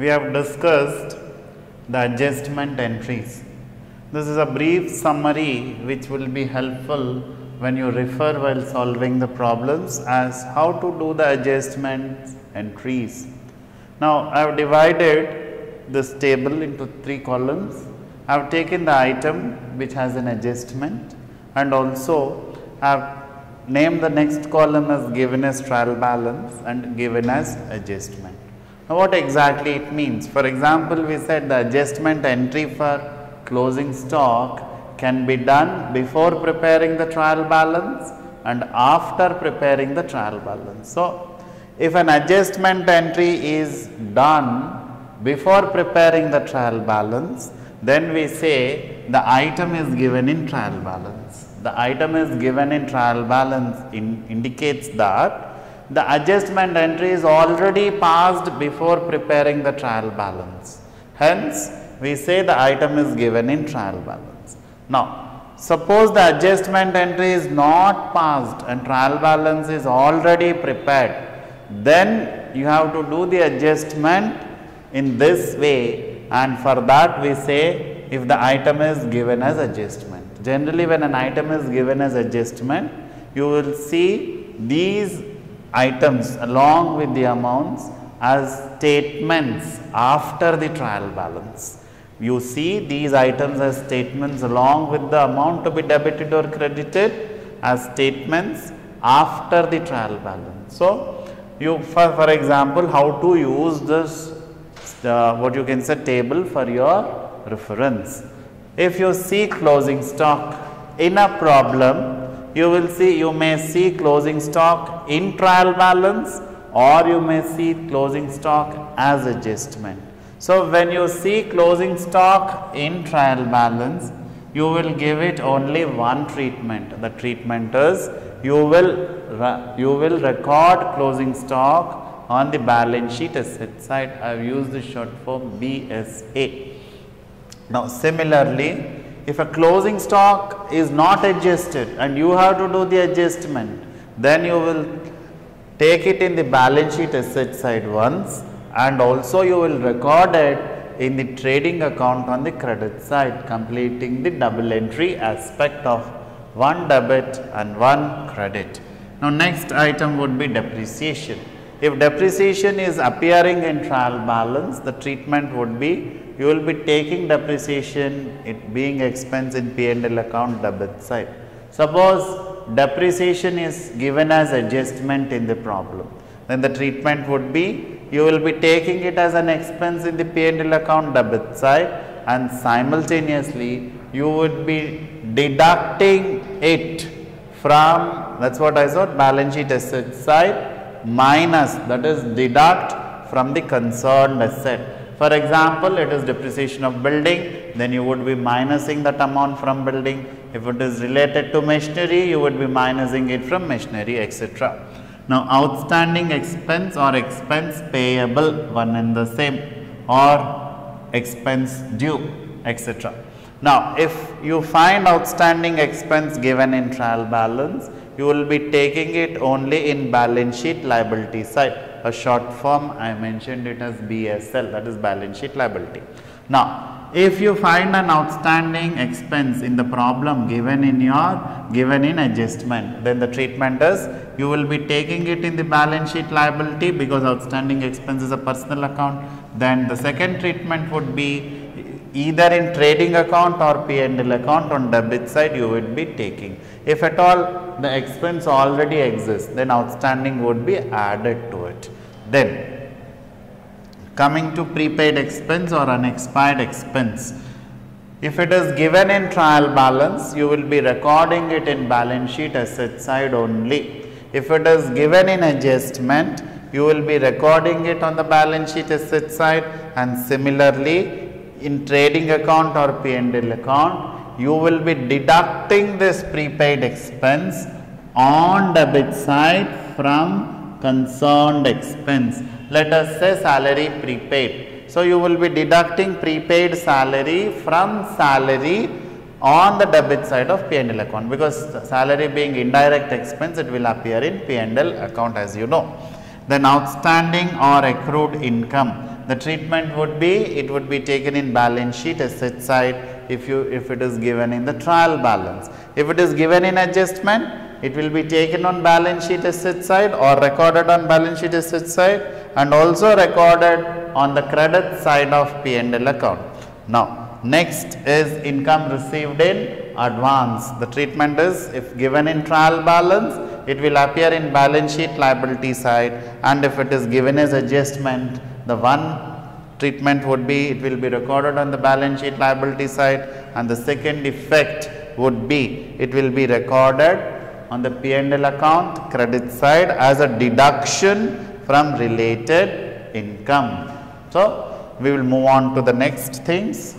we have discussed the adjustment entries. This is a brief summary which will be helpful when you refer while solving the problems as how to do the adjustment entries. Now, I have divided this table into three columns. I have taken the item which has an adjustment and also I have named the next column as given as trial balance and given as adjustment. Now, what exactly it means? For example, we said the adjustment entry for closing stock can be done before preparing the trial balance and after preparing the trial balance. So, if an adjustment entry is done before preparing the trial balance, then we say the item is given in trial balance. The item is given in trial balance in indicates that the adjustment entry is already passed before preparing the trial balance. Hence, we say the item is given in trial balance. Now, suppose the adjustment entry is not passed and trial balance is already prepared, then you have to do the adjustment in this way and for that we say if the item is given as adjustment. Generally when an item is given as adjustment, you will see these items along with the amounts as statements after the trial balance. You see these items as statements along with the amount to be debited or credited as statements after the trial balance. So, you for, for example, how to use this uh, what you can say table for your reference. If you see closing stock in a problem, you will see you may see closing stock in trial balance or you may see closing stock as adjustment. So, when you see closing stock in trial balance, you will give it only one treatment. The treatment is you will you will record closing stock on the balance sheet asset side. I have used the short form BSA. Now, similarly, if a closing stock is not adjusted and you have to do the adjustment, then you will take it in the balance sheet asset side once and also you will record it in the trading account on the credit side completing the double entry aspect of one debit and one credit. Now next item would be depreciation. If depreciation is appearing in trial balance, the treatment would be you will be taking depreciation it being expense in P&L account debit side. Suppose depreciation is given as adjustment in the problem, then the treatment would be you will be taking it as an expense in the P&L account debit side and simultaneously you would be deducting it from that is what I said balance sheet asset side minus that is deduct from the concerned asset for example, it is depreciation of building, then you would be minusing that amount from building. If it is related to machinery, you would be minusing it from machinery, etc. Now, outstanding expense or expense payable, one and the same, or expense due, etc. Now, if you find outstanding expense given in trial balance, you will be taking it only in balance sheet liability side a short form I mentioned it as BSL that is balance sheet liability. Now, if you find an outstanding expense in the problem given in your given in adjustment then the treatment is you will be taking it in the balance sheet liability because outstanding expense is a personal account then the second treatment would be either in trading account or P&L account on debit side you would be taking. If at all the expense already exists then outstanding would be added to it. Then coming to prepaid expense or unexpired expense. If it is given in trial balance you will be recording it in balance sheet asset side only. If it is given in adjustment you will be recording it on the balance sheet asset side and similarly in trading account or P&L account, you will be deducting this prepaid expense on debit side from concerned expense. Let us say salary prepaid. So, you will be deducting prepaid salary from salary on the debit side of P&L account because salary being indirect expense it will appear in P&L account as you know. Then outstanding or accrued income the treatment would be it would be taken in balance sheet asset side if you if it is given in the trial balance. If it is given in adjustment it will be taken on balance sheet asset side or recorded on balance sheet asset side and also recorded on the credit side of P&L account. Now, next is income received in advance. The treatment is if given in trial balance, it will appear in balance sheet liability side and if it is given as adjustment, the one treatment would be it will be recorded on the balance sheet liability side and the second effect would be it will be recorded on the P&L account credit side as a deduction from related income. So, we will move on to the next things.